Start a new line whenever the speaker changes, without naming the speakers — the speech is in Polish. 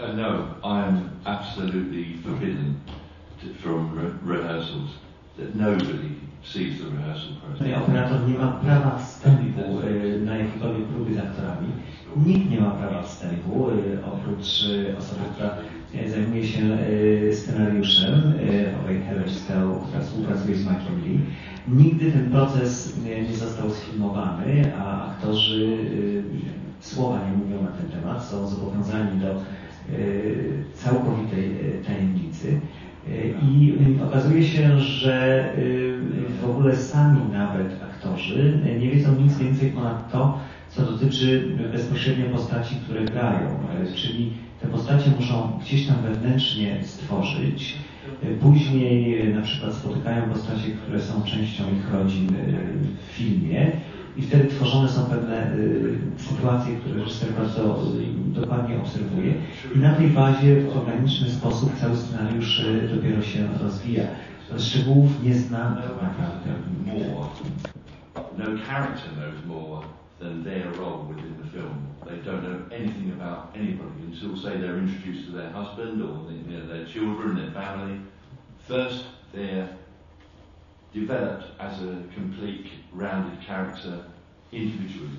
Uh, no, I am absolutely forbidden to, from re- rehearsals. That nobody sees the rehearsal process.
Operator nie ma prawa wstępu y, na jakiekolwiek próby z aktorami. Nikt nie ma prawa wstępu, y, oprócz y, osoby, która zajmuje się scenariuszem, owej Hereształ, która współpracuje z Mike'iem Lee. Nigdy ten proces nie został sfilmowany, a aktorzy słowa nie mówią na ten temat, są zobowiązani do całkowitej y, tajemnicy. Y, I okazuje się, że w ogóle sami nawet aktorzy nie wiedzą nic więcej ponad to, co dotyczy bezpośrednio postaci, które grają. Czyli te postacie muszą gdzieś tam wewnętrznie stworzyć. Później na przykład spotykają postacie, które są częścią ich rodzin w filmie i wtedy tworzone są pewne sytuacje, które reżyser bardzo na tej bazie w organiczny sposób cały scenariusz dopiero się rozwija. Szczegółów nie naprawdę.
No character knows more than their role within the film. They don't know anything about anybody until, say, they're introduced to their husband or the, you know, their children, their family. First, they're developed as a complete, rounded character individually.